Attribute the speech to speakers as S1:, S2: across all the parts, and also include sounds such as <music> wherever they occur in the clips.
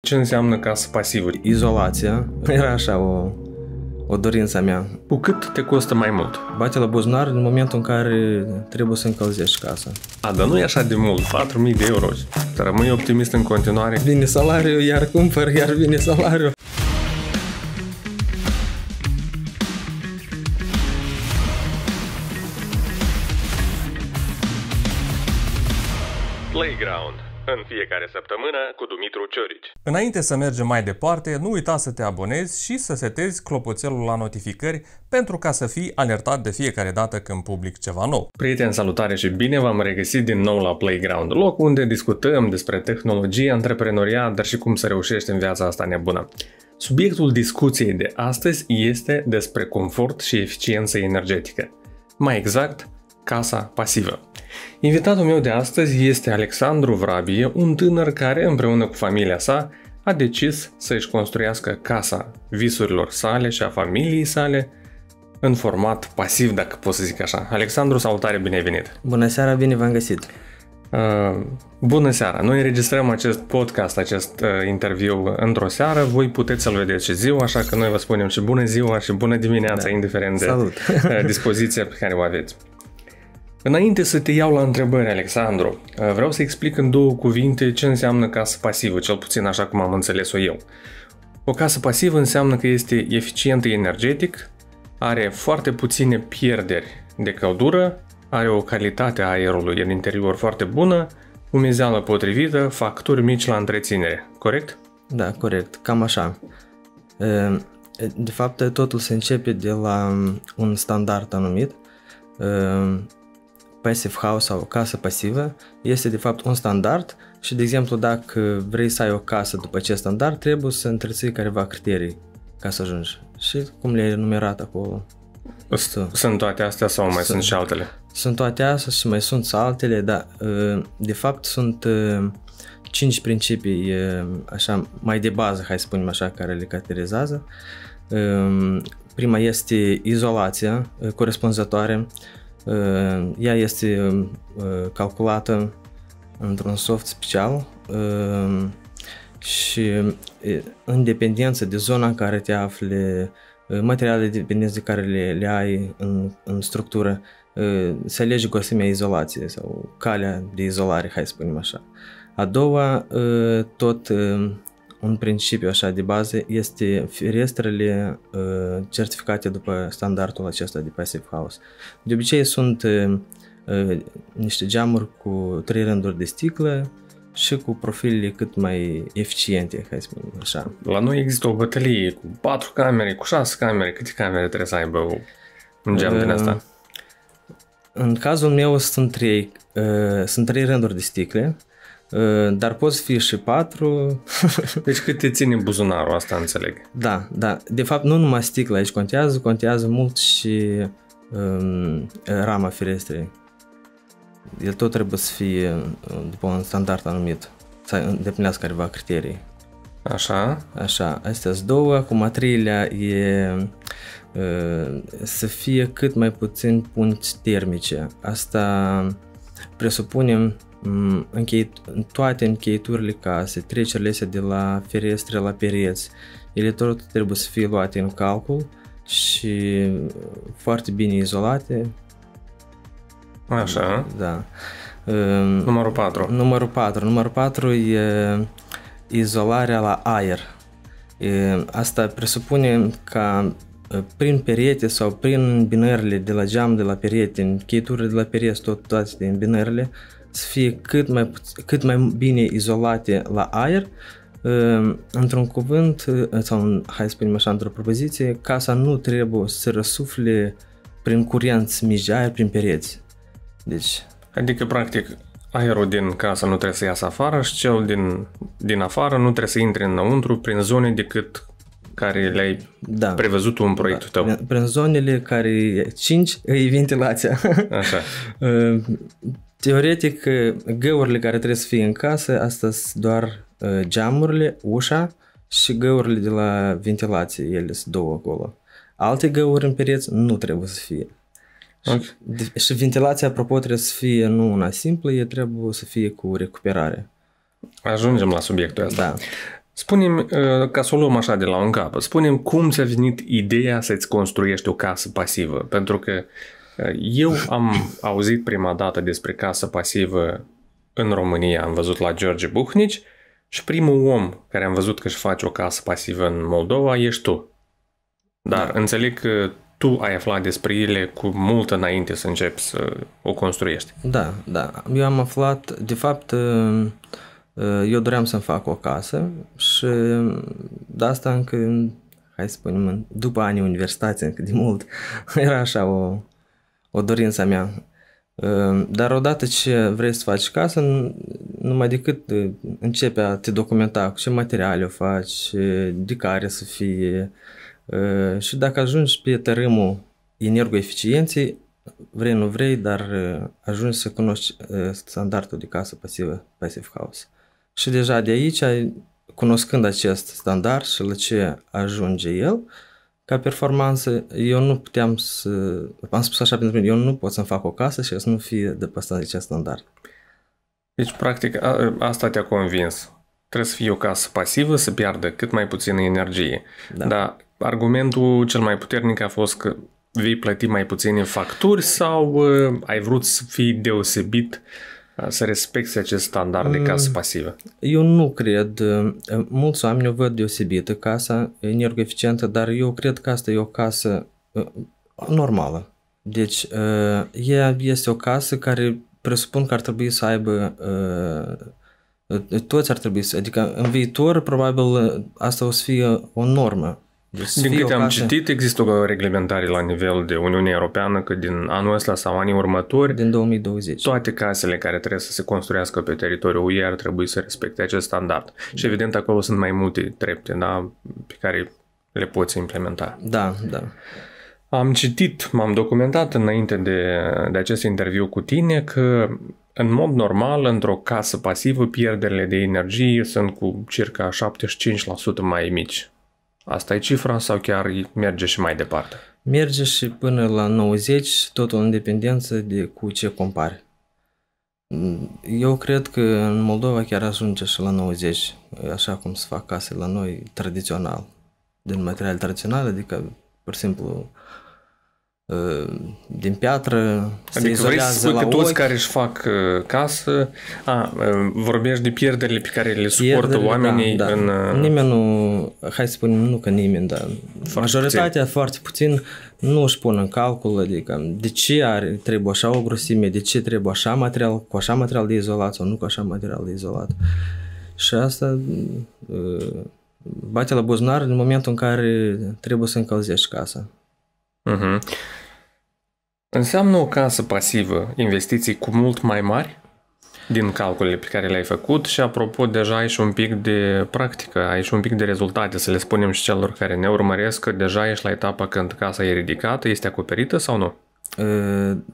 S1: Ce înseamnă casă pasivă?
S2: Izolația <laughs> era așa o, o dorință a mea.
S1: Cu cât te costă mai mult?
S2: Bate la buzunar în momentul în care trebuie să încălzești casa.
S1: A, dar nu e așa de mult, 4.000 de euro. Să rămâi optimist în continuare.
S2: Vine salariul, iar cumpăr, iar vine salariul.
S1: Playground. În fiecare săptămână cu Dumitru Ciorici.
S3: Înainte să mergem mai departe, nu uita să te abonezi și să setezi clopoțelul la notificări pentru ca să fii alertat de fiecare dată când public ceva nou.
S1: Prieteni, salutare și bine v-am regăsit din nou la Playground, loc unde discutăm despre tehnologie, antreprenoriat, dar și cum să reușești în viața asta nebună. Subiectul discuției de astăzi este despre confort și eficiență energetică. Mai exact, casa pasivă. Invitatul meu de astăzi este Alexandru Vrabie, un tânăr care, împreună cu familia sa, a decis să-și construiască casa visurilor sale și a familiei sale în format pasiv, dacă pot să zic așa. Alexandru, salutare, bine ai venit!
S2: Bună seara, bine v-am găsit!
S1: Uh, bună seara! Noi înregistrăm acest podcast, acest uh, interviu într-o seară. Voi puteți să-l vedeți și ziua, așa că noi vă spunem și bună ziua și bună dimineața, da. indiferent
S2: Salut.
S1: de uh, dispoziția pe care o aveți. Înainte să te iau la întrebări, Alexandru, vreau să explic în două cuvinte ce înseamnă casă pasivă, cel puțin așa cum am înțeles-o eu. O casă pasivă înseamnă că este eficientă energetic, are foarte puține pierderi de căldură, are o calitate a aerului în interior foarte bună, umezeală potrivită, facturi mici la întreținere, corect?
S2: Da, corect, cam așa. De fapt, totul se începe de la un standard anumit passive house sau casă pasivă este de fapt un standard și, de exemplu, dacă vrei să ai o casă după acest standard, trebuie să întreții careva criterii ca să ajungi. Și cum le-ai numerat acolo?
S1: Sunt toate astea sau mai sunt, sunt și altele?
S2: Sunt toate astea și mai sunt altele, dar ă, de fapt sunt ă, cinci principii ă, așa mai de bază, hai să spunem așa, care le caracterizează. Prima este izolația corespunzătoare, Uh, ea este uh, calculată într-un soft special uh, și în dependență de zona în care te afli, materialele de dependență de care le, le ai în, în structură, se alege grăsimea izolație sau calea de izolare, hai să spunem așa. A doua, tot un principiu așa de bază este ferestrele uh, certificate după standardul acesta de Passive House. De obicei sunt uh, uh, niște geamuri cu trei rânduri de sticlă și cu profilele cât mai eficiente, hai să spunem așa.
S1: La noi există o bătălie cu patru camere, cu șase camere. Câte camere trebuie să aibă un geam uh, din asta?
S2: În cazul meu sunt trei, uh, sunt trei rânduri de sticle Ă, dar poți fi și patru. <laughs>
S1: Deci cât te ține buzunarul, asta înțeleg.
S2: Da, da. De fapt, nu numai sticla aici contează, contează mult și um, rama ferestrei. El tot trebuie să fie după un standard anumit, să îndeplinească careva criterii.
S1: Așa?
S2: Așa, astea sunt două. Cu a treilea e uh, să fie cât mai puțin punți termice. Asta presupunem Mm, închei, toate încheieturile case, trecerile astea de la ferestre la pereți, ele tot trebuie să fie luate în calcul și foarte bine izolate.
S1: Așa.
S2: Da.
S1: Numărul 4.
S2: Numărul 4. Numărul 4 e izolarea la aer. Asta presupune ca prin perete sau prin binările de la geam, de la perete, încheieturile de la pereți, tot toate din binările, să fie cât mai, cât mai bine izolate la aer, ehm, într-un cuvânt, eh, sau hai să spunem așa, într-o propoziție, casa nu trebuie să răsufle prin curenți mici de aer, prin pereți. Deci...
S1: Adică, practic, aerul din casă nu trebuie să iasă afară și cel din, din afară nu trebuie să intre înăuntru prin zone decât care le-ai da. prevăzut tu în proiectul da.
S2: tău. Prin zonele care 5 e ventilația.
S1: Așa. <laughs>
S2: Ehm, Teoretic, găurile care trebuie să fie în casă, asta sunt doar geamurile, ușa și găurile de la ventilație, ele sunt două acolo. Alte găuri în pereți nu trebuie să fie. Okay. Și, și ventilația, apropo, trebuie să fie nu una simplă, e trebuie să fie cu recuperare.
S1: Ajungem la subiectul ăsta.
S2: Da.
S1: Spunem, uh, ca să o luăm așa de la un cap, spunem cum ți-a venit ideea să-ți construiești o casă pasivă, pentru că uh, eu am auzit prima dată despre casă pasivă în România, am văzut la George Buhnici și primul om care am văzut că își face o casă pasivă în Moldova ești tu. Dar da. înțeleg că tu ai aflat despre ele cu mult înainte să începi să o construiești.
S2: Da, da. Eu am aflat, de fapt, uh, uh, eu doream să-mi fac o casă și de asta încă, hai să spunem, după anii universității, încă de mult, <laughs> era așa o, o dorință a mea. Uh, dar odată ce vrei să faci casă, numai decât începe a te documenta cu ce materiale o faci, de care să fie, Uh, și dacă ajungi pe tărâmul energoeficienței, vrei, nu vrei, dar uh, ajungi să cunoști uh, standardul de casă pasivă, passive house. Și deja de aici, cunoscând acest standard și la ce ajunge el, ca performanță, eu nu puteam să... Am spus așa pentru mine, eu nu pot să-mi fac o casă și să nu fie de pe acest standard.
S1: Deci, practic, a, asta te-a convins. Trebuie să fie o casă pasivă, să piardă cât mai puțină energie. Da. Dar argumentul cel mai puternic a fost că vei plăti mai puține facturi sau uh, ai vrut să fii deosebit, uh, să respecti acest standard de casă mm, pasivă?
S2: Eu nu cred. Uh, mulți oameni o văd deosebită casa energoeficientă, dar eu cred că asta e o casă uh, normală. Deci, uh, ea este o casă care presupun că ar trebui să aibă uh, toți ar trebui să, adică în viitor probabil asta o să fie o normă
S1: deci din câte am casă... citit, există o reglementare la nivel de Uniunea Europeană că din anul ăsta sau anii următori,
S2: din 2020,
S1: toate casele care trebuie să se construiască pe teritoriul UE ar trebui să respecte acest standard. Și evident acolo sunt mai multe trepte da, pe care le poți implementa.
S2: Da, da.
S1: Am citit, m-am documentat înainte de, de acest interviu cu tine că în mod normal, într-o casă pasivă, pierderile de energie sunt cu circa 75% mai mici Asta e cifra sau chiar merge și mai departe?
S2: Merge și până la 90, totul în dependență de cu ce compari. Eu cred că în Moldova chiar ajunge și la 90, așa cum se fac case la noi tradițional, din material tradițional, adică, pur și simplu, din piatră, se adică vrei să spui
S1: că
S2: ochi.
S1: toți care își fac uh, casă, a, uh, vorbești de pierderile pe care le suportă oamenii
S2: da, da.
S1: în...
S2: Uh, nimeni nu, hai să spunem, nu că nimeni, dar foarte majoritatea puțin. foarte puțin nu își pun în calcul, adică de ce are, trebuie așa o grosime, de ce trebuie așa material, cu așa material de izolat sau nu cu așa material de izolat. Și asta bate la buzunar în momentul în care trebuie să încălzești casa.
S1: Uh-huh. Înseamnă o casă pasivă investiții cu mult mai mari din calculele pe care le-ai făcut și apropo, deja ai și un pic de practică, ai și un pic de rezultate, să le spunem și celor care ne urmăresc că deja ești la etapa când casa e ridicată, este acoperită sau nu?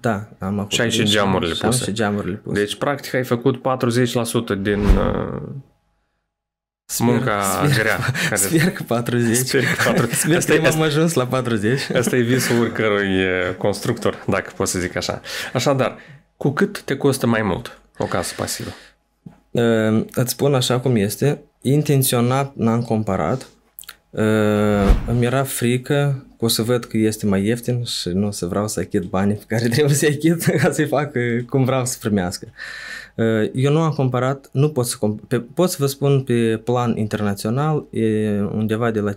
S2: Da, am acoperit.
S1: Și ai și geamurile
S2: și
S1: puse.
S2: Și geamurile puse.
S1: Deci, practic, ai făcut 40% din uh, Sper, munca
S2: sper,
S1: grea. <laughs>
S2: Care... Sper că 40.
S1: Sper că 40.
S2: sper asta că am ajuns la 40.
S1: Asta e visul oricărui constructor, dacă pot să zic așa. Așadar, cu cât te costă mai mult o casă pasivă?
S2: Uh, îți spun așa cum este. Intenționat n-am comparat. Uh, îmi era frică că o să văd că este mai ieftin și nu o să vreau să achit banii pe care trebuie să-i achit ca să-i fac cum vreau să primească. Uh, eu nu am comparat, nu pot să comp- pe, pot să vă spun pe plan internațional e undeva de la 15-25%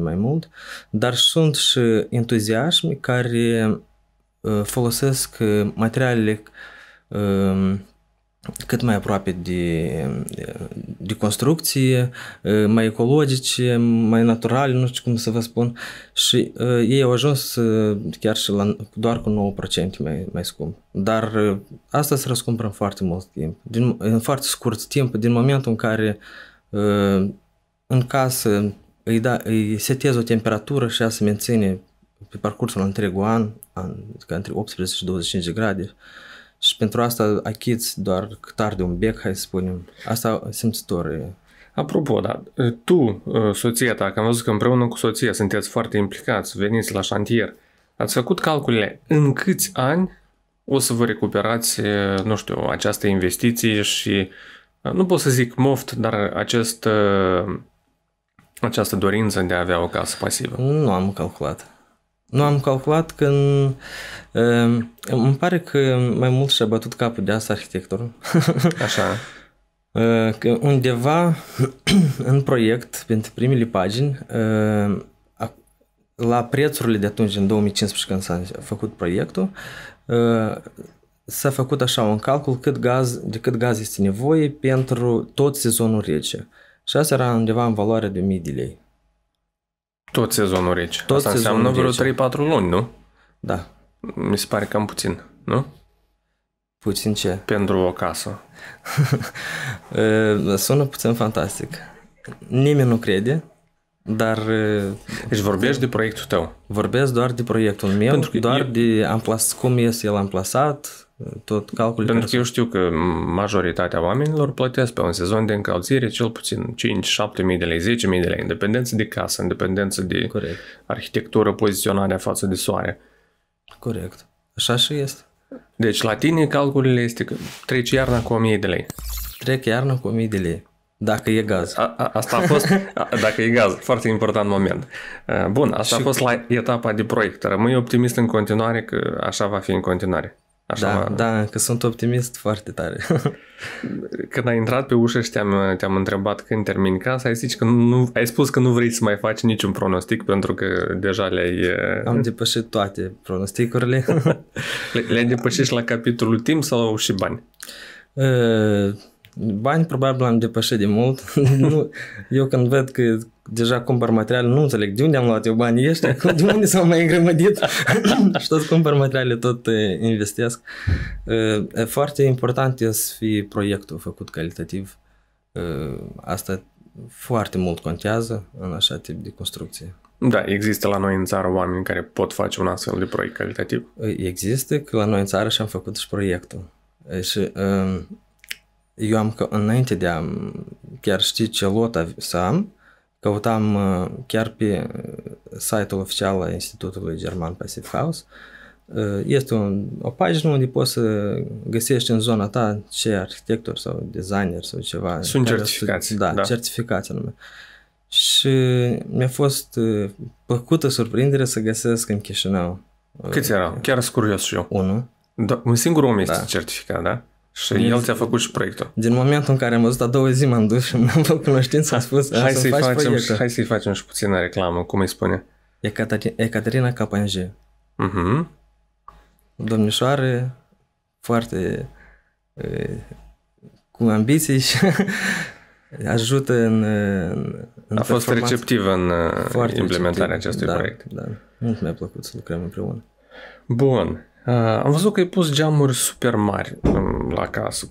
S2: mai mult, dar sunt și entuziasmi care uh, folosesc materialele cât mai aproape de, de construcție, mai ecologice, mai naturale, nu știu cum să vă spun. Și uh, ei au ajuns uh, chiar și la, doar cu 9% mai, mai scump. Dar uh, asta se răscumpără în foarte mult timp, din, în foarte scurt timp, din momentul în care uh, în casă îi, da, îi setezi o temperatură și ea se menține pe parcursul întregul an, adică între 18 și 25 de grade, uh, și pentru asta achiți doar câtar de un bec, hai să spunem. Asta simțitor e.
S1: Apropo, da, tu, soția ta, că am văzut că împreună cu soția sunteți foarte implicați, veniți la șantier, ați făcut calculele în câți ani o să vă recuperați, nu știu, această investiție și nu pot să zic moft, dar acest, uh, această dorință de a avea o casă pasivă?
S2: Nu am calculat. Nu am calculat că îmi pare că mai mult și-a bătut capul de asta arhitectorul. <laughs>
S1: Așa.
S2: Că undeva <clears throat> în proiect, pentru primele pagini, la prețurile de atunci, în 2015, când s-a făcut proiectul, s-a făcut așa un calcul cât gaz, de cât gaz este nevoie pentru tot sezonul rece. Și asta era undeva în valoare de 1000 de lei.
S1: Tot sezonul rece. Tot Asta înseamnă vreo 3-4 luni, nu?
S2: Da.
S1: Mi se pare cam puțin, nu?
S2: Puțin ce?
S1: Pentru o casă. <laughs>
S2: Sună puțin fantastic. Nimeni nu crede, dar...
S1: Deci vorbești de proiectul tău.
S2: Vorbesc doar de proiectul meu, Pentru că doar eu... de amplas, cum este el amplasat, tot calculul.
S1: Pentru că eu știu că majoritatea oamenilor plătesc pe un sezon de încălzire cel puțin 5-7 mii de lei, 10 mii de lei, independență de casă, independență de Corect. arhitectură, poziționarea față de soare.
S2: Corect. Așa și este.
S1: Deci la tine calculele este că treci iarna cu 1000 de lei.
S2: Trec iarna cu 1000 de lei. Dacă e gaz.
S1: A, a, asta a fost, a, dacă e gaz, foarte important moment. Bun, asta și a fost la etapa de proiect. Rămâi optimist în continuare că așa va fi în continuare. Așa
S2: da, da, că sunt optimist foarte tare. <laughs>
S1: Când ai intrat pe ușă și te-am, te-am întrebat când termin casa, ai, zis că nu, ai spus că nu vrei să mai faci niciun pronostic pentru că deja le-ai...
S2: Am depășit toate pronosticurile.
S1: le, <laughs> le-ai depășit și la capitolul timp sau și bani?
S2: Uh, <laughs> Bani probabil am depășit de mult. <laughs> nu, eu când văd că deja cumpăr materiale, nu înțeleg de unde am luat eu banii ăștia, <laughs> de unde s-au mai îngrămădit <laughs> și tot cumpăr materiale, tot investesc. Foarte important este să fie proiectul făcut calitativ. Asta foarte mult contează în așa tip de construcție.
S1: Da, există la noi în țară oameni care pot face un astfel de proiect calitativ?
S2: Există, că la noi în țară și-am făcut și proiectul. Și eu am, că înainte de a chiar ști ce lot să am, căutam uh, chiar pe uh, site-ul oficial al Institutului German Passive House. Uh, este un, o pagină unde poți să găsești în zona ta ce arhitector sau designer sau ceva.
S1: Sunt certificați.
S2: Da, da, certificați anume. Și mi-a fost plăcută surprindere să găsesc în Chișinău.
S1: Câți erau? Chiar sunt curios și eu.
S2: Unu.
S1: Da, un singur om este da. certificat, da? Și Din, el ți-a făcut și proiectul.
S2: Din momentul în care am văzut a doua zi m-am dus și <laughs> mi-am făcut cunoștință, am spus,
S1: hai, să-i faci facem, și, hai să-i facem și puțină reclamă, cum îi spune?
S2: Ecaterina Capanje.
S1: Uh-huh.
S2: Domnișoare foarte e, cu ambiții și <laughs> ajută în, în
S1: A fost receptiv în foarte implementarea receptiv. acestui
S2: da,
S1: proiect.
S2: Da, mult mi-a plăcut să lucrăm împreună.
S1: Bun. Uh, am văzut că ai pus geamuri super mari um, la casă.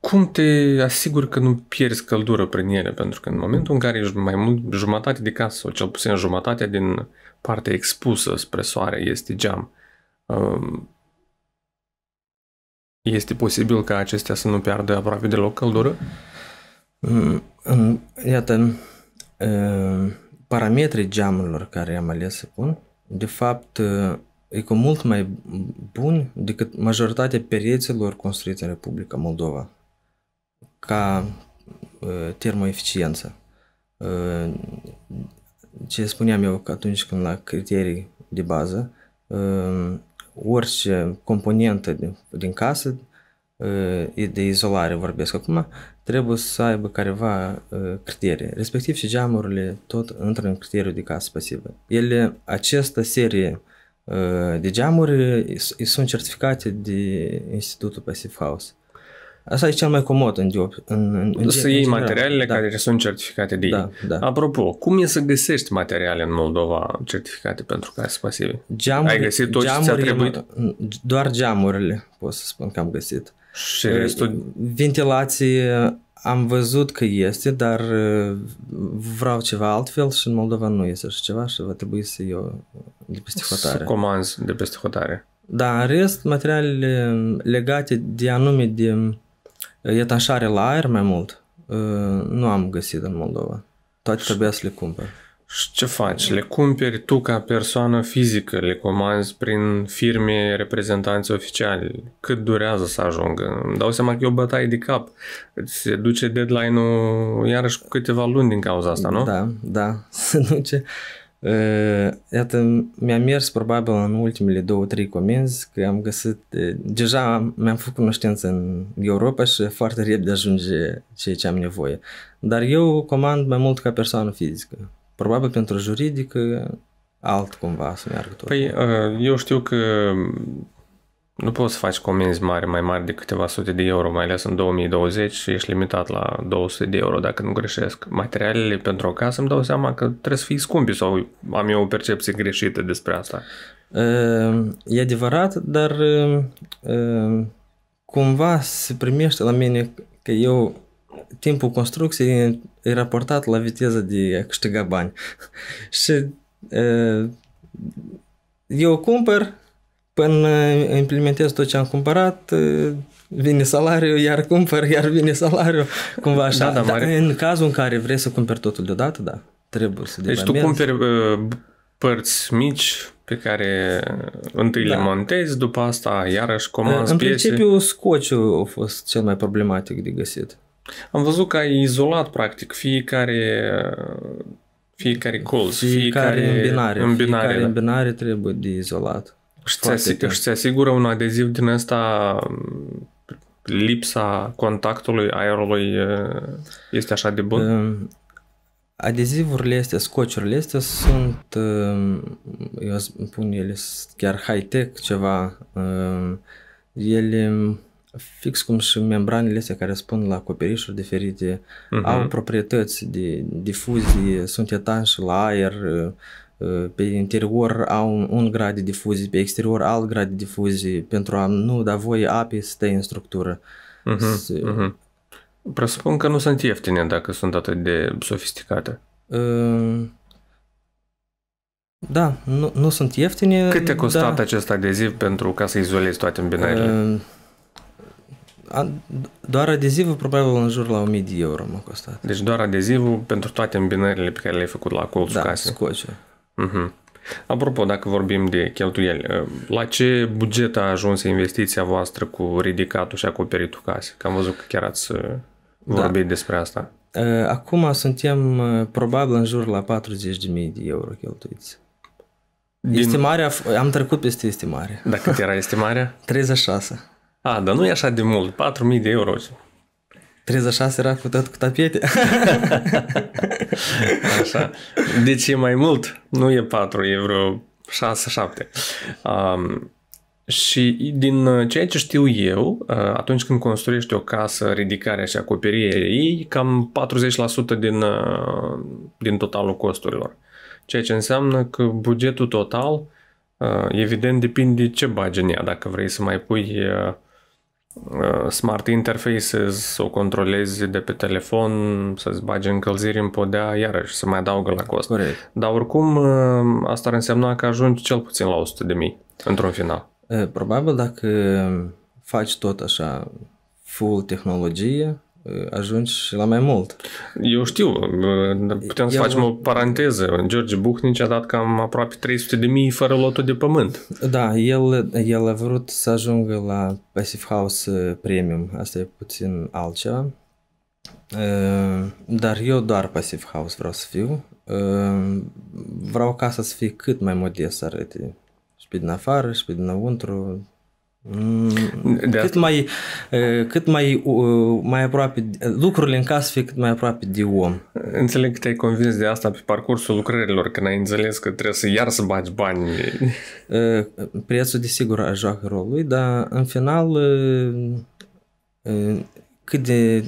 S1: Cum te asiguri că nu pierzi căldură prin ele? Pentru că în momentul în care ești mai mult jumătate de casă, sau cel puțin jumătatea din partea expusă spre soare este geam, um, este posibil ca acestea să nu piardă aproape deloc căldură?
S2: Mm, iată, uh, parametrii geamurilor care am ales să pun, de fapt, uh, e cu mult mai bun decât majoritatea pereților construite în Republica Moldova ca uh, termoeficiență. Uh, ce spuneam eu că atunci când la criterii de bază, uh, orice componentă din, din casă uh, de izolare vorbesc acum, trebuie să aibă careva uh, criterii. Respectiv și geamurile tot intră în criteriul de casă pasivă. Ele, această serie uh, de geamuri sunt certificate de Institutul Passive House. Asta e cel mai comod în job. În, în,
S1: în să iei materialele da. care sunt certificate de da, ei. Da. Apropo, cum e să găsești materiale în Moldova certificate pentru case pasive? Geamuri, Ai găsit tot ce ți-a trebuit?
S2: Doar geamurile pot să spun că am găsit.
S1: Și restul?
S2: Ventilație am văzut că este, dar uh, vreau ceva altfel și în Moldova nu este așa ceva și va trebui să iau de peste hotare.
S1: Să comanzi de peste hotare.
S2: Da, în rest, materialele legate de anume de uh, etanșare la aer mai mult, uh, nu am găsit în Moldova. Toate și, trebuie să le cumpăr.
S1: Și ce faci? Le cumperi tu ca persoană fizică, le comanzi prin firme, reprezentanți oficiali. Cât durează să ajungă? Îmi dau seama că e o bătaie de cap. Se duce deadline-ul iarăși cu câteva luni din cauza asta, nu?
S2: Da, da, <laughs> se duce. Uh, iată, mi-a mers probabil în ultimele două, trei comenzi că am găsit, deja mi-am făcut cunoștință în Europa și foarte repede ajunge ceea ce am nevoie. Dar eu comand mai mult ca persoană fizică. Probabil pentru juridică alt cumva să meargă tot.
S1: Păi, eu știu că nu poți să faci comenzi mari, mai mari de câteva sute de euro, mai ales în 2020 și ești limitat la 200 de euro, dacă nu greșesc. Materialele pentru o casă îmi dau seama că trebuie să fie scumpi sau am eu o percepție greșită despre asta.
S2: E adevărat, dar cumva se primește la mine că eu timpul construcției e raportat la viteza de a câștiga bani. <laughs> și eu cumpăr, până implementez tot ce am cumpărat, vine salariul, iar cumpăr, iar vine salariul, cumva așa. Da, da, mare... În cazul în care vrei să cumperi totul deodată, da, trebuie să
S1: Deci tu cumperi uh, părți mici pe care întâi da. le montezi, după asta iarăși comanzi
S2: În piese. principiu, scociul a fost cel mai problematic de găsit.
S1: Am văzut că ai izolat practic fiecare fiecare colț,
S2: fiecare, fiecare îmbinare, îmbinare, fiecare da. îmbinare trebuie de izolat.
S1: Și ți, și ți asigură un adeziv din ăsta lipsa contactului aerului este așa de bun?
S2: Um, adezivurile astea, scociurile astea sunt, eu spun ele chiar high-tech ceva, ele fix cum și membranele astea care spun la acoperișuri diferite, uh-huh. au proprietăți de difuzie, sunt etanși la aer, pe interior au un, un grad de difuzie, pe exterior alt grad de difuzie, pentru a nu da voie apei să stea în structură. Uh-huh.
S1: Uh-huh. Presupun că nu sunt ieftine dacă sunt atât de sofisticate.
S2: Uh, da, nu, nu sunt ieftine.
S1: Cât te-a costat da. acest adeziv pentru ca să izolezi toate îmbinările? Uh,
S2: doar adezivul probabil în jur la 1000 de euro m-a costat.
S1: Deci doar adezivul pentru toate îmbinările pe care le-ai făcut la colțul
S2: da,
S1: casei.
S2: scoce.
S1: Uh-huh. Apropo, dacă vorbim de cheltuieli, la ce buget a ajuns investiția voastră cu ridicatul și acoperitul casei? Că am văzut că chiar ați uh, vorbit da. despre asta.
S2: Uh, acum suntem uh, probabil în jur la 40.000 de euro cheltuiți. Din... Estimarea, am trecut peste estimare.
S1: Dar cât era estimarea? <laughs>
S2: 36.
S1: A, dar nu e așa de mult, 4.000 de euro.
S2: 36 era cu tot cu tapete. <laughs>
S1: Așa. Deci e mai mult. Nu e 4, e vreo 6-7. Um, și din ceea ce știu eu, uh, atunci când construiești o casă, ridicarea și acoperirea ei, cam 40% din, uh, din totalul costurilor. Ceea ce înseamnă că bugetul total, uh, evident, depinde de ce bagi în ea. Dacă vrei să mai pui Uh, smart interfaces, să o controlezi de pe telefon, să-ți bagi încălziri în podea, iarăși să mai adaugă la cost.
S2: Corect.
S1: Dar oricum, uh, asta ar însemna că ajungi cel puțin la 100 de mii într-un final.
S2: Uh, probabil dacă faci tot așa full tehnologie, ajungi și la mai mult.
S1: Eu știu, putem să Eu... facem o paranteză. George Buchnici a dat cam aproape 300 de mii fără lotul de pământ.
S2: Da, el, el a vrut să ajungă la Passive House Premium. Asta e puțin altceva. Dar eu doar Passive House vreau să fiu. Vreau casa să fie cât mai modest să arăte. Și pe din afară, și pe dinăuntru, Mm, de cât mai, cât mai, mai aproape, lucrurile în casă fie cât mai aproape de om.
S1: Înțeleg că te-ai convins de asta pe parcursul lucrărilor, când ai înțeles că trebuie să iar să bagi bani.
S2: Prețul desigur joacă rolul lui, dar în final cât de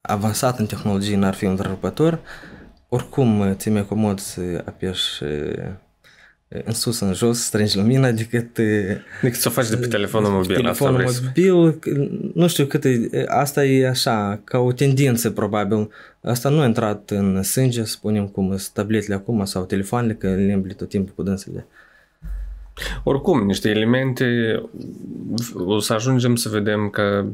S2: avansat în tehnologie n-ar fi un întrerupător, oricum ți mai comod să apeși în sus, în jos, strângi lumina decât...
S1: Decât să o faci de pe telefonul mobil.
S2: Telefonul asta mobil, nu știu cât e, asta e așa, ca o tendință probabil. Asta nu a intrat în sânge, spunem cum sunt tabletele acum sau telefoanele, că le îmbli tot timpul cu dânsele.
S1: Oricum, niște elemente, o să ajungem să vedem că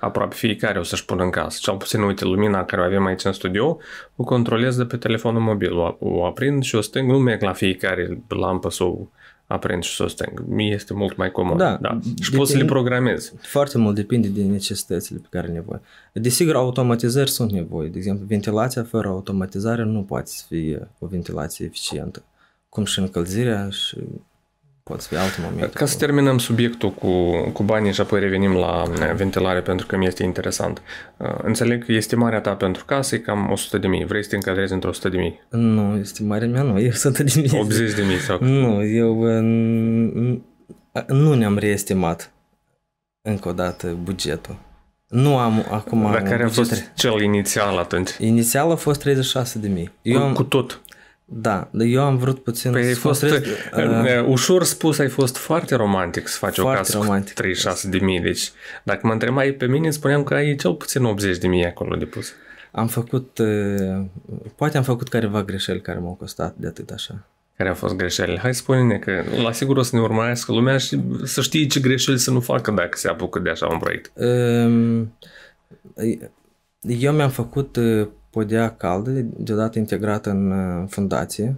S1: aproape fiecare o să-și pună în casă. Cel puțin, uite, lumina care o avem aici în studio, o controlez de pe telefonul mobil. O, o aprind și o stâng, nu merg la fiecare lampă să o aprind și să o stâng. Mie este mult mai comod.
S2: Da,
S1: da. Și
S2: depinde-
S1: poți să le programezi.
S2: Foarte mult depinde de necesitățile pe care le nevoie. Desigur, automatizări sunt nevoie. De exemplu, ventilația fără automatizare nu poate să fie o ventilație eficientă. Cum și încălzirea și poate să fie alte momente.
S1: Ca să terminăm subiectul cu, cu banii și apoi revenim la eh, ventilare pentru că mi este interesant. Uh, Înțeleg că estimarea ta pentru casă e cam 100 de mii. Vrei să te încadrezi într-o 100 de mii.
S2: Nu, estimarea mea nu, e 100 de mii.
S1: 80 de mii sau...
S2: Nu, eu uh, n- nu ne-am reestimat încă o dată bugetul. Nu am acum
S1: Dar
S2: un
S1: care a
S2: buget
S1: fost cel inițial atunci?
S2: Inițial a fost 36 de mii. Eu
S1: Cu,
S2: am,
S1: cu tot.
S2: Da, dar eu am vrut puțin
S1: Păi ai
S2: să
S1: fost,
S2: construiesc,
S1: uh, ușor spus, ai fost foarte romantic să faci o
S2: Foarte
S1: casă
S2: romantic.
S1: cu 36 de mii. Deci, dacă mă întrebai pe mine, spuneam că ai cel puțin 80 de mii acolo de pus.
S2: Am făcut, uh, poate am făcut careva greșeli care m-au costat de atât așa.
S1: Care au fost greșelile? Hai spune-ne că la sigur o să ne urmărească lumea și să știe ce greșeli să nu facă dacă se apucă de așa un proiect.
S2: Um, Eu mi-am făcut uh, podea caldă, deodată integrată în uh, fundație.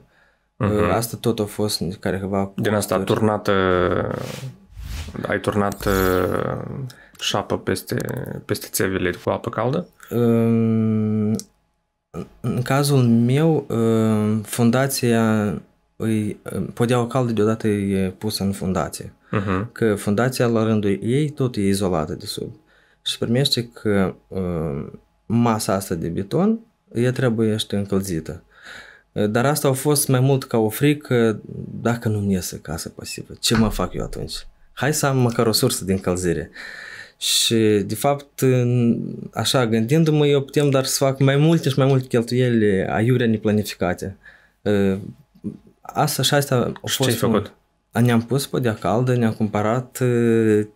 S2: Uh-huh. Asta tot a fost careva
S1: Mhm. Din asta
S2: costuri.
S1: turnată, ai turnat uh, șapă peste, peste țevile cu apă caldă?
S2: Um, În cazul meu, um, fundația îi, podeaua caldă deodată e pusă în fundație.
S1: Uh-huh.
S2: Că fundația la rândul ei tot e izolată de sub. Și primește că um, masa asta de beton, ea trebuie este încălzită. Dar asta a fost mai mult ca o frică dacă nu-mi iese casă pasivă. Ce mă fac eu atunci? Hai să am măcar o sursă de încălzire. Și, de fapt, în- așa, gândindu-mă, eu putem dar să fac mai multe și mai multe cheltuieli aiurea neplanificate. Uh, Asta și asta a
S1: Și
S2: fost
S1: ce ai
S2: un-
S1: făcut?
S2: Ne-am pus podea caldă, ne-am cumpărat uh, m,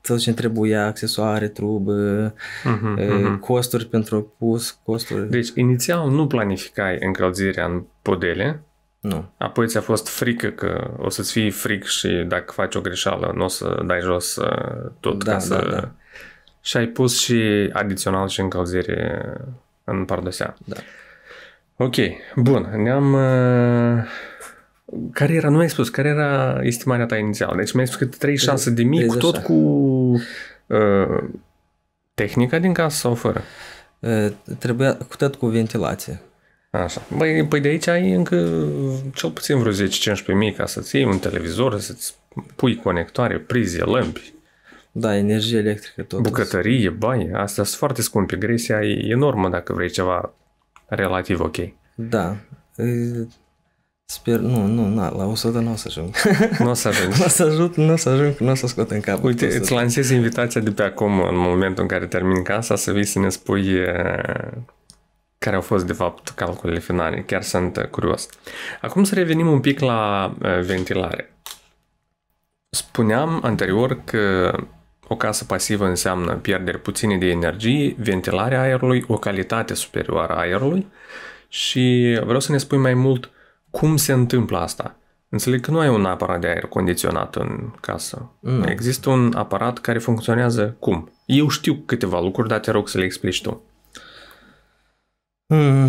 S2: tot ce trebuia, accesoare, trubă,
S1: Mhm,
S2: uh,
S1: mhm.
S2: costuri pentru pus, costuri...
S1: Deci, inițial nu planificai încălzirea în podele,
S2: Nu.
S1: apoi ți-a fost frică că o să-ți fie fric și dacă faci o greșeală nu o să dai jos uh, tot
S2: Da,
S1: ca să...
S2: da, da.
S1: Și ai pus și adițional și încălzire în pardesea.
S2: Da.
S1: Ok, bun, ne-am... Uh... Care era, nu ai spus, care era estimarea ta inițială? Deci mi-ai spus că 36 de mii, cu tot
S2: 36.
S1: cu uh, tehnica din casă sau fără?
S2: Uh, Trebuia cu tot cu ventilație.
S1: Așa. Băi, păi de aici ai încă cel puțin vreo 10-15 mii ca să-ți iei un televizor, să-ți pui conectoare, prize, lămpi,
S2: Da, energie electrică tot.
S1: bucătărie, bani. Astea sunt foarte scumpe. Gresia e enormă dacă vrei ceva relativ ok.
S2: Da. Uh, Sper, nu, nu, na, la 100 nu o să ajung.
S1: Nu o să ajungi.
S2: nu o să ajung, <laughs> nu o să ajung, nu o să scot în cap.
S1: Uite,
S2: 100.
S1: îți lansez invitația de pe acum, în momentul în care termin casa, să vii să ne spui uh, care au fost, de fapt, calculele finale. Chiar sunt uh, curios. Acum să revenim un pic la uh, ventilare. Spuneam anterior că o casă pasivă înseamnă pierderi puține de energie, ventilarea aerului, o calitate superioară a aerului și vreau să ne spui mai mult cum se întâmplă asta. Înțeleg că nu ai un aparat de aer condiționat în casă.
S2: Nu.
S1: Există un aparat care funcționează cum? Eu știu câteva lucruri, dar te rog să le explici tu.
S2: Hmm,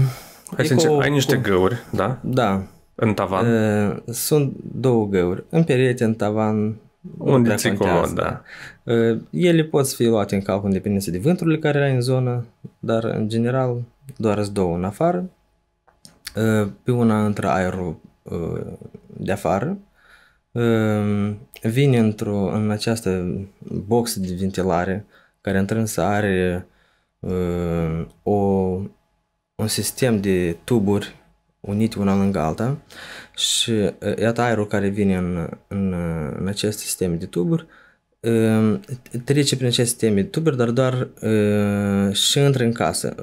S1: Hai
S2: e
S1: să încep.
S2: cu-
S1: Ai niște
S2: cu-
S1: găuri, da?
S2: Da,
S1: În tavan.
S2: Uh, Sunt două găuri, în perete, în tavan, nu
S1: Unde
S2: prea
S1: ți-e
S2: contează,
S1: comod, da.
S2: Uh, Ele pot fi luate în calcul în dependență de vânturile care ai în zonă, dar în general doar sunt două în afară. Uh, Pe una intră aerul uh, de afară, uh, vine într-o, în această box de ventilare care întrânsă are uh, o, un sistem de tuburi unite una lângă alta și uh, iată aerul care vine în, în, în acest sistem de tuburi uh, trece prin acest sistem de tuburi, dar doar uh, și intră în casă.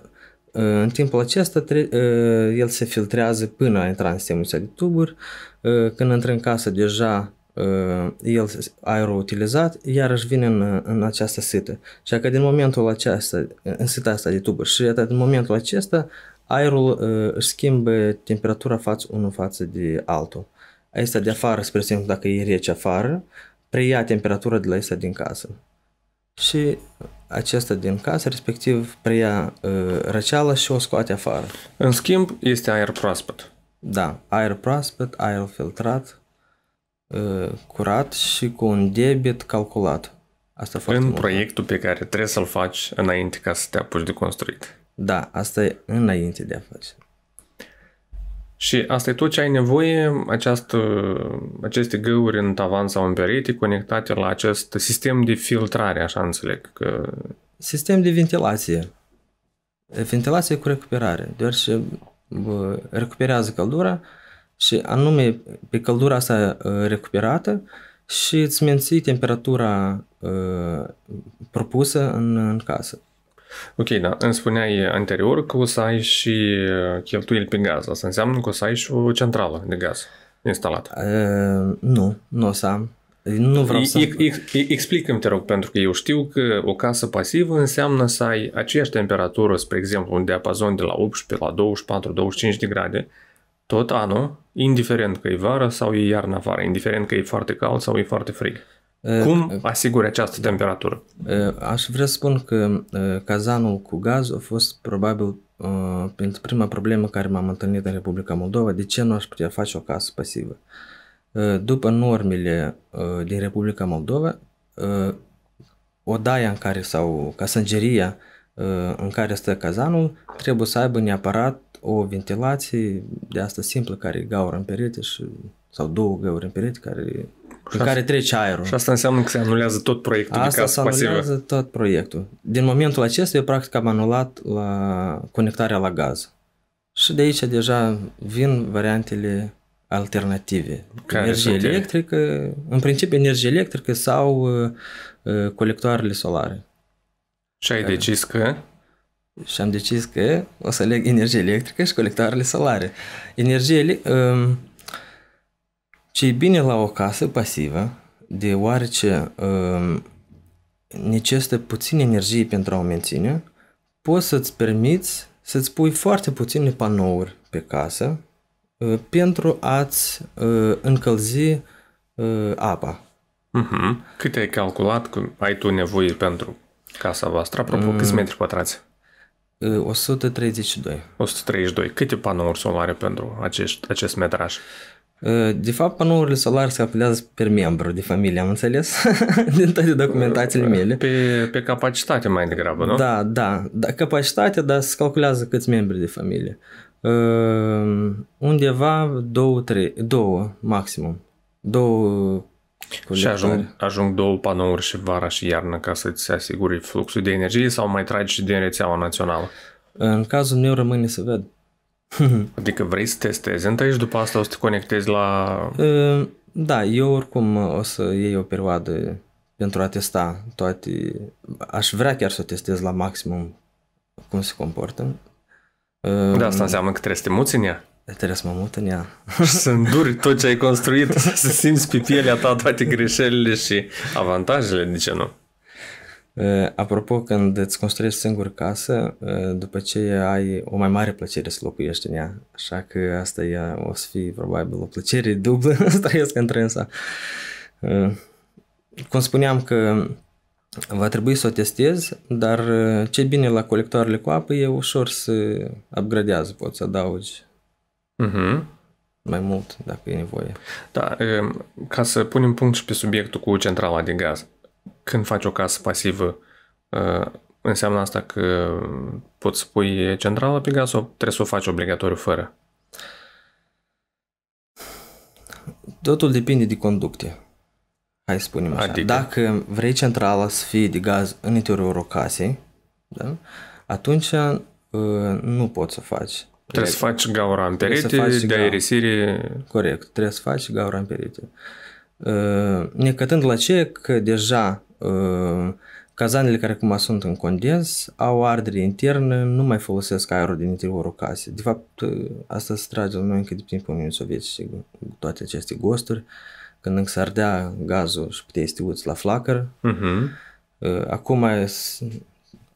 S2: Uh, În timpul acesta tre- uh, el se filtrează până a intra în sistemul ăsta de tuburi. Uh, Când intră în casă deja uh, el, aerul utilizat, iarăși vine în, în această sită. Și că din momentul acesta, în sita asta de tuburi, și iată, din momentul acesta, aerul uh, își schimbă temperatura față unul față de altul. Asta de afară, spre exemplu, dacă e rece afară, preia temperatura de la asta din casă. Și acesta din casă, respectiv preia uh, răceala și o scoate afară.
S1: În schimb, este aer proaspăt.
S2: Da, aer proaspăt, aer filtrat, uh, curat și cu un debit calculat. Asta foarte
S1: în
S2: mult.
S1: proiectul pe care trebuie să-l faci înainte ca să te apuci de construit.
S2: Da, asta e înainte de a face.
S1: Și asta e tot ce ai nevoie, această, aceste găuri în tavan sau în perete conectate la acest sistem de filtrare, așa înțeleg. Că...
S2: Sistem de ventilație. Ventilație cu recuperare, deoarece bă, recuperează căldura și anume pe căldura asta uh, recuperată și îți menții temperatura uh, propusă în, în casă.
S1: Ok, da. Îmi spuneai anterior că o să ai și cheltuieli pe gaz. Asta înseamnă că o să ai și o centrală de gaz instalată.
S2: Uh, nu, nu o să am. Nu vreau să...
S1: Explică-mi, te rog, pentru că eu știu că o casă pasivă înseamnă să ai aceeași temperatură, spre exemplu, un diapazon de la 18 la 24-25 de grade, tot anul, indiferent că e vară sau e iarnă afară, indiferent că e foarte cald sau e foarte frig. Cum asiguri această temperatură?
S2: Aș vrea să spun că cazanul cu gaz a fost probabil pentru prima problemă care m-am întâlnit în Republica Moldova, de ce nu aș putea face o casă pasivă. După normele din Republica Moldova, odaia în care sau casângeria în care stă cazanul trebuie să aibă neapărat o ventilație de asta simplă care e gaură în perete și, sau două gauri în perete care pe și care trece aerul.
S1: Și asta înseamnă că se anulează tot proiectul
S2: asta
S1: de casă
S2: pasivă. Asta se anulează tot proiectul. Din momentul acesta, eu practic am anulat la conectarea la gaz. Și de aici deja vin variantele alternative.
S1: Care
S2: energie
S1: sunt
S2: electrică, în principiu energie electrică sau uh, uh, colectoarele solare.
S1: Și ai decis că?
S2: Și am decis că o să leg energie electrică și colectoarele solare. Energie uh, ce e bine la o casă pasivă, deoarece uh, necesită puțin energie pentru a o menține, poți să-ți permiți să-ți pui foarte puține panouri pe casă uh, pentru a-ți uh, încălzi uh, apa.
S1: Uh-huh. Cât ai calculat că ai tu nevoie pentru casa voastră? Apropo, mm. câți metri pătrați?
S2: 132.
S1: 132. Câte panouri solare pentru acest, acest metraj?
S2: De fapt, panourile solare se calculează per membru de familie, am înțeles, <laughs> din toate documentațiile mele.
S1: Pe, pe capacitate mai degrabă, nu?
S2: Da, da, da capacitate, dar se calculează câți membri de familie. Undeva două, trei, două maximum. Două
S1: și ajung, ajung două panouri și vara și iarnă ca să-ți asiguri fluxul de energie sau mai tragi și din rețeaua națională?
S2: În cazul meu rămâne să ved. <laughs>
S1: Adică vrei să testezi întâi și după asta o să te conectezi la...
S2: Da, eu oricum o să iei o perioadă pentru a testa toate... Aș vrea chiar să o testez la maximum cum se comportă.
S1: Da, asta înseamnă că trebuie să te muți în ea.
S2: Trebuie să mă mut în ea. <laughs>
S1: Și să înduri tot ce ai construit, <laughs> să simți pe pielea ta toate greșelile și avantajele, de ce nu?
S2: Apropo, când îți construiești singur casă, după ce ai o mai mare plăcere să locuiești în ea. Așa că asta e, o să fie probabil o plăcere dublă să <laughs> trăiesc între Cum spuneam că va trebui să o testez, dar ce bine la colectoarele cu apă e ușor să upgradează, poți să adaugi
S1: uh-huh.
S2: mai mult dacă e nevoie.
S1: Da, ca să punem punct și pe subiectul cu centrala de gaz când faci o casă pasivă, uh, înseamnă asta că poți să pui centrală pe gaz sau trebuie să o faci obligatoriu fără?
S2: Totul depinde de conducte. Hai să spunem așa.
S1: Adică?
S2: Dacă vrei centrala să fie de gaz în interiorul casei, da? atunci uh, nu poți să faci.
S1: Trebuie să faci gaura în perete, de aerisire...
S2: Corect, trebuie să faci gaura în perete. Uh, necătând la ce că deja uh, cazanele care acum sunt în condens au ardere internă, nu mai folosesc aerul din interiorul casei. De fapt, uh, asta se trage la noi încă de timpul Uniunii Sovietice, toate aceste gosturi, când încă se ardea gazul și puteai să te uiți la flacăr.
S1: Uh-huh.
S2: Acum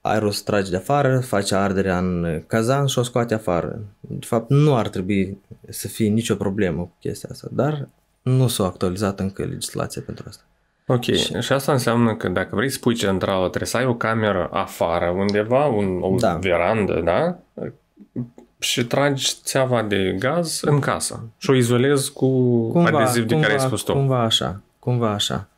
S2: aerul se trage de afară, face arderea în cazan și o scoate afară. De fapt, nu ar trebui să fie nicio problemă cu chestia asta, dar nu s-a actualizat încă legislația pentru asta.
S1: Ok, și, și asta înseamnă că dacă vrei să pui centrală, trebuie să ai o cameră afară undeva, un, o da. verandă, da? Și tragi țeava de gaz în casă și o izolezi cu cumva, adeziv de
S2: cumva,
S1: care ai spus tu.
S2: Cumva așa, cumva așa.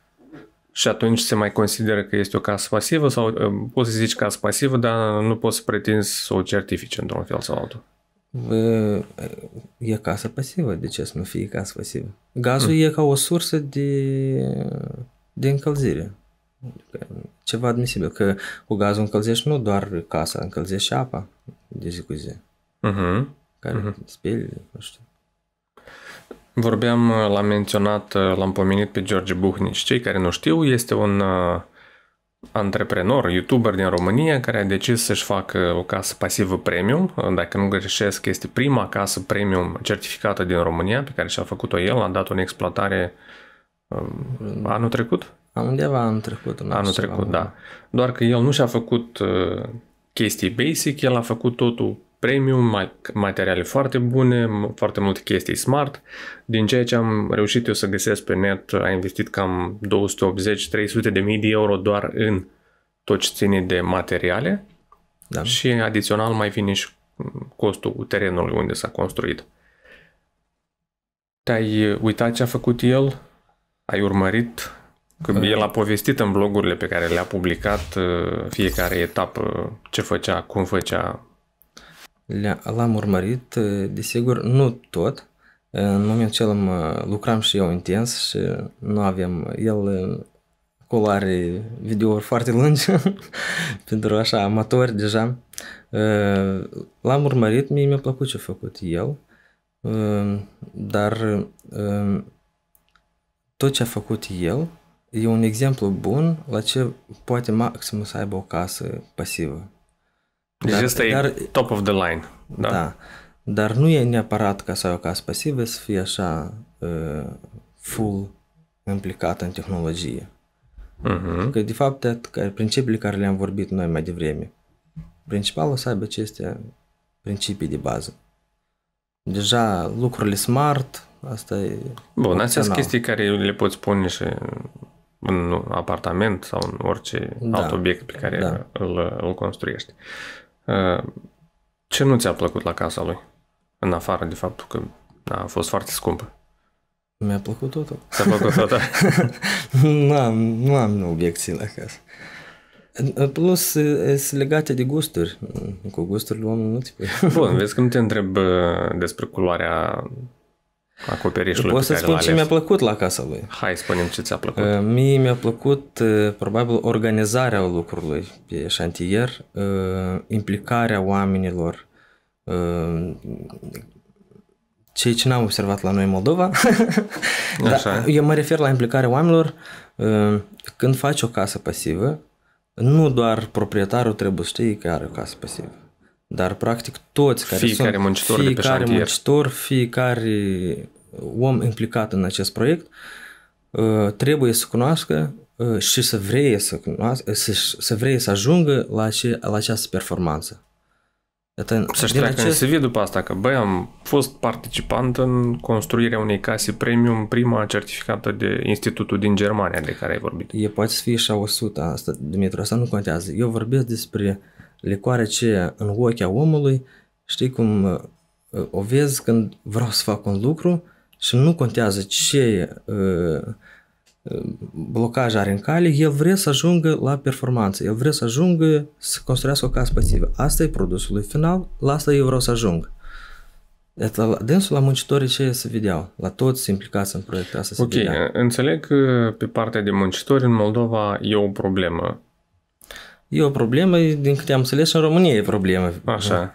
S1: Și atunci se mai consideră că este o casă pasivă sau uh, poți să zici casă pasivă, dar nu poți să pretinzi să o certifici într-un fel sau altul.
S2: E casă pasivă, de ce să nu fie casă pasivă? Gazul hmm. e ca o sursă de, de încălzire. Adică ceva admisibil, că cu gazul încălzești nu doar casa, încălzești și apa de zi cu zi. Uh-huh. Care uh-huh. speli, nu știu.
S1: Vorbeam, l-am menționat, l-am pomenit pe George Buhnici. Cei care nu știu, este un uh, antreprenor, youtuber din România care a decis să-și facă o casă pasivă premium. Dacă nu greșesc, este prima casă premium certificată din România pe care și-a făcut-o el. A dat-o în exploatare um, anul trecut?
S2: Undeva anul trecut.
S1: Anul trecut, da. Doar că el nu și-a făcut uh, chestii basic, el a făcut totul premium, materiale foarte bune, foarte multe chestii smart. Din ceea ce am reușit eu să găsesc pe net, a investit cam 280-300 de mii de euro doar în tot ce ține de materiale da. și adițional mai vine și costul terenului unde s-a construit. Te-ai uitat ce a făcut el? Ai urmărit? Că uh. el a povestit în blogurile pe care le-a publicat uh, fiecare etapă, ce făcea, cum făcea,
S2: L-am urmărit, desigur, nu tot. În momentul acela mă lucram și eu intens și nu avem, el acolo are videouri foarte lungi <laughs> pentru așa amatori deja. L-am urmărit, mie mi-a plăcut ce a făcut el, dar tot ce a făcut el e un exemplu bun la ce poate maxim să aibă o casă pasivă.
S1: Deci dar, asta dar, e top of the line. Da? da.
S2: Dar nu e neapărat ca să ai o casă pasivă să fie așa uh, full implicată în tehnologie. Uh-huh. Că de fapt că principiile care le-am vorbit noi mai devreme, principalul să aibă aceste principii de bază. Deja lucrurile smart, asta e...
S1: Bun, astea sunt chestii care le poți pune și în apartament sau în orice da. alt obiect pe care da. îl, îl construiești. Uh, ce nu ți-a plăcut la casa lui? În afară de faptul că a fost foarte scumpă.
S2: Mi-a plăcut totul.
S1: Ți-a plăcut totul? <laughs>
S2: nu, am, nu am obiecții la casă. Plus, sunt legate de gusturi. Cu gusturile omului nu
S1: ți Bun, vezi că nu te întreb uh, despre culoarea acoperișului
S2: Pot să spun ce mi-a plăcut la casa lui.
S1: Hai, spunem ce ți-a plăcut.
S2: Uh, mie mi-a plăcut uh, probabil organizarea lucrurilor pe șantier, uh, implicarea oamenilor, cei ce n-am observat la noi în Moldova. <laughs> Dar eu mă refer la implicarea oamenilor când faci o casă pasivă, nu doar proprietarul trebuie să știe că are o casă pasivă. Dar practic toți care
S1: fiecare
S2: sunt,
S1: muncitor
S2: fiecare
S1: de pe
S2: muncitor, fiecare om implicat în acest proiect uh, trebuie să cunoască uh, și să vrei să cunoască, să, să vrei să ajungă la, ace, la această performanță.
S1: Să-și treacă acest... în CV după asta, că băi, am fost participant în construirea unei case premium, prima certificată de institutul din Germania de care ai vorbit.
S2: E poate să fie și a 100 asta, Dimitru, asta nu contează. Eu vorbesc despre uh, lecoare ce în ochea omului, știi cum uh, o vezi când vreau să fac un lucru și nu contează ce uh, uh, blocaj are în cale, el vrea să ajungă la performanță, el vrea să ajungă să construiască o casă pasivă. Asta e produsul lui final, la asta eu vreau să ajung. Iată, dânsul la muncitorii ce se vedeau, la toți implicați în proiectul ăsta se
S1: Ok, vedea. înțeleg că pe partea de muncitori în Moldova e o problemă.
S2: E o problemă, din câte am înțeles, și în România e problemă.
S1: Așa.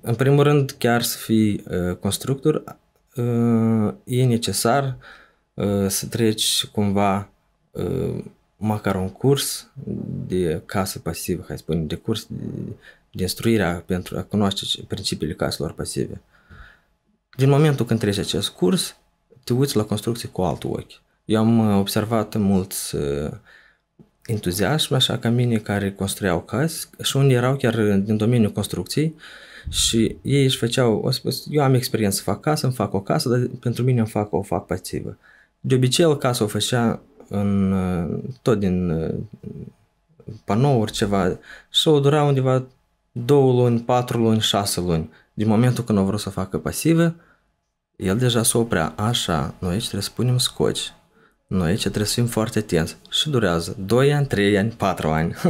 S2: În primul rând, chiar să fii constructor, e necesar să treci cumva măcar un curs de casă pasivă, hai să spunem, de curs de, de instruirea pentru a cunoaște principiile caselor pasive. Din momentul când treci acest curs, te uiți la construcții cu altul ochi. Eu am observat mulți entuziasm, așa ca mine, care construiau case și unii erau chiar din domeniul construcției și ei își făceau, o spus, eu am experiență să fac casă, îmi fac o casă, dar pentru mine îmi fac o fac pasivă. De obicei, el casa o făcea în, tot din panouri ceva și o dura undeva două luni, patru luni, șase luni. Din momentul când o vreau să facă pasive, el deja se oprea. Așa, noi aici trebuie să punem scoci. Noi aici trebuie să fim foarte atenți. Și durează 2 ani, 3 ani, 4 ani. <laughs>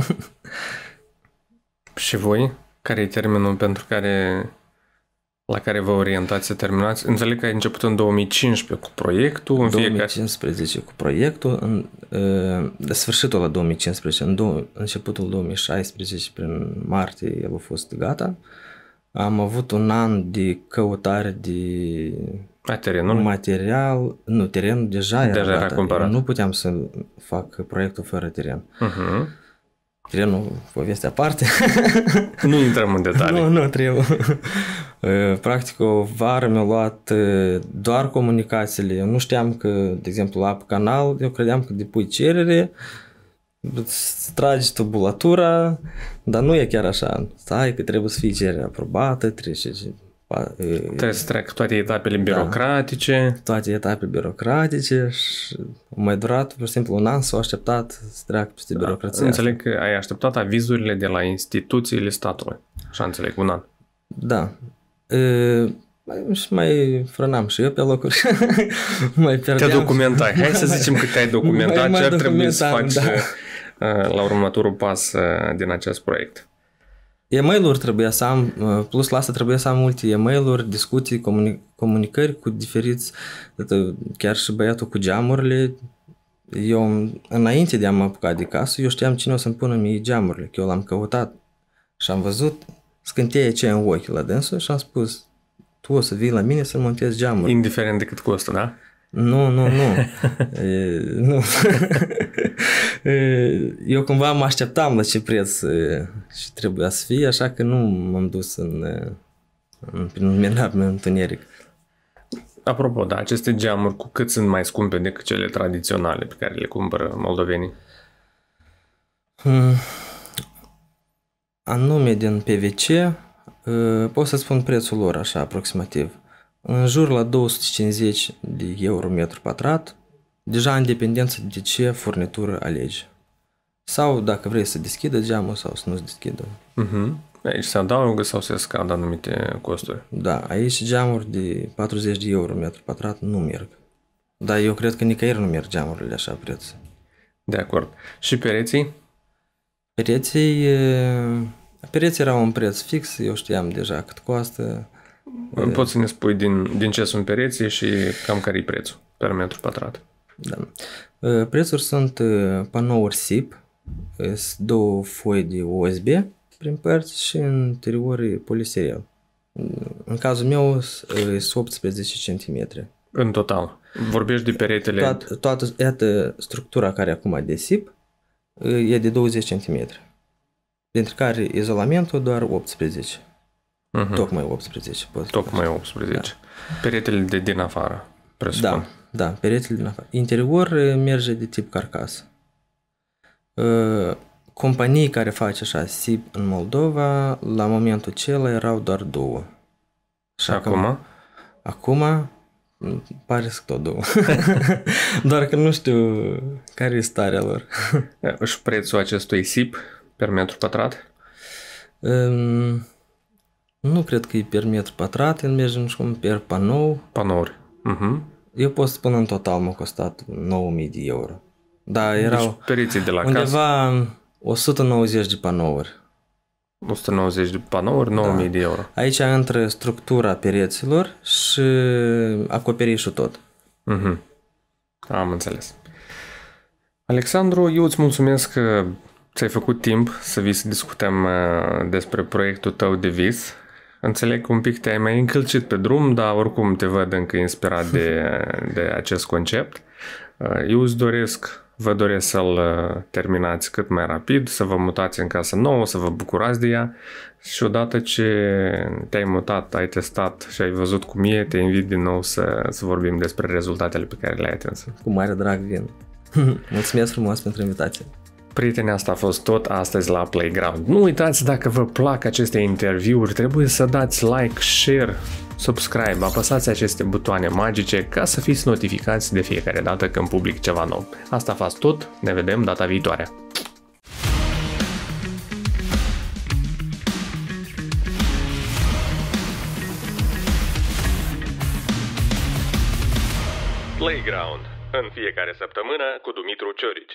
S1: și voi? Care e termenul pentru care la care vă orientați să terminați? Înțeleg că ai început în 2015 cu proiectul. În
S2: 2015 fiecare... cu proiectul, în, de sfârșitul la 2015, în do- începutul 2016, prin martie, el a fost gata. Am avut un an de căutare de
S1: a terenul?
S2: material, nu, terenul deja era
S1: deja
S2: gata.
S1: Era cumpărat.
S2: nu puteam să fac proiectul fără teren.
S1: Uh-huh.
S2: Terenul, povestea aparte.
S1: nu intrăm în detalii.
S2: nu, nu trebuie. Practic, o vară mi-a luat doar comunicațiile. Eu nu știam că, de exemplu, la canal, eu credeam că depui cerere, îți tragi tubulatura, dar nu e chiar așa. Stai că trebuie să fie cerere aprobată, trece
S1: Trebuie să trec toate etapele birocratice.
S2: Da, toate etapele birocratice și mai durat pur și simplu un an s-au așteptat să treacă peste da, birocrație.
S1: Înțeleg că ai așteptat avizurile de la instituțiile statului. Așa înțeleg, un an.
S2: Da. E, și mai frânam și eu pe locuri. <laughs> mai
S1: Te documentai. Hai să zicem că te-ai <laughs> documentat ce ar trebui să faci da. la următorul pas din acest proiect.
S2: E-mail-uri trebuie să am, plus la asta trebuie să am multe e-mail-uri, discuții, comuni- comunicări cu diferiți, chiar și băiatul cu geamurile. Eu, înainte de a mă apuca de casă, eu știam cine o să-mi pună mie geamurile, că eu l-am căutat și am văzut scânteie ce în ochi la dânsul și am spus, tu o să vii la mine să montezi geamuri.
S1: Indiferent de cât costă, da?
S2: Nu, nu, nu. <laughs> e, nu. <laughs> Eu cumva mă așteptam la ce preț și trebuia să fie, așa că nu m-am dus în, în prin în întuneric.
S1: Apropo, da, aceste geamuri cu cât sunt mai scumpe decât cele tradiționale pe care le cumpără moldovenii?
S2: Hmm. Anume din PVC, pot să spun prețul lor așa aproximativ în jur la 250 de euro metru pătrat, deja în dependență de ce furnitură alegi. Sau dacă vrei să deschidă geamul sau să nu-ți deschidă.
S1: Uh-huh. Aici se adaugă sau se scad anumite costuri?
S2: Da, aici geamuri de 40 de euro metru pătrat nu merg. Dar eu cred că nicăieri nu merg geamurile așa preț.
S1: De acord. Și pereții?
S2: Pereții, pereții erau un preț fix, eu știam deja cât costă.
S1: Poți să ne spui din, din ce sunt pereții și cam care e prețul per metru pătrat?
S2: Da. Prețuri sunt panouri SIP, două foi de USB prin părți și în interior polistirol. În cazul meu sunt 18 cm.
S1: În total. Vorbești de peretele...
S2: Toată, toată iată, structura care acum de SIP e de 20 cm. Dintre care izolamentul doar 18. Uh-huh. Tocmai 18. Pot
S1: Tocmai 18. Da. Peretele de din afară, presupun.
S2: Da, da, peretele din afară. Interior merge de tip carcas. Companii care face așa SIP în Moldova, la momentul acela erau doar două.
S1: Și acum?
S2: Acum pare să tot două. <laughs> doar că nu știu care e starea lor. <laughs>
S1: Și prețul acestui SIP per metru pătrat?
S2: Um, nu cred că e per metru pătrat, el merge nu știu cum per panou.
S1: Panouri. Uh-huh.
S2: Eu pot spune în total m-a costat 9000 de euro. Da, deci erau
S1: deci, pereții de la
S2: undeva casă. 190 de panouri.
S1: 190 de panouri, 9000 da. de euro.
S2: Aici intră structura pereților și acoperișul tot.
S1: Uh-huh. Am înțeles. Alexandru, eu îți mulțumesc că ți-ai făcut timp să vii să discutăm uh, despre proiectul tău de vis Înțeleg că un pic te-ai mai încălcit pe drum, dar oricum te văd încă inspirat de, <laughs> de acest concept. Uh, eu îți doresc, vă doresc să-l uh, terminați cât mai rapid, să vă mutați în casă nouă, să vă bucurați de ea și odată ce te-ai mutat, ai testat și ai văzut cum e, te invit din nou să, să vorbim despre rezultatele pe care le-ai atins.
S2: Cu mare drag vin. <laughs> Mulțumesc frumos pentru invitație.
S1: Prieteni, asta a fost tot astăzi la Playground. Nu uitați, dacă vă plac aceste interviuri, trebuie să dați like, share, subscribe, apăsați aceste butoane magice ca să fiți notificați de fiecare dată când public ceva nou. Asta a fost tot, ne vedem data viitoare!
S4: Playground, în fiecare săptămână cu Dumitru Ciorici.